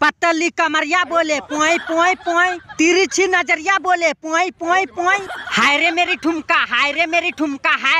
पतली कमरिया बोले, पोई पोई पोई, तिरछी नज़रिया बोले, पोई पोई पोई, हाय रे मेरी ठुमका, हाय रे मेरी ठुमका, हाय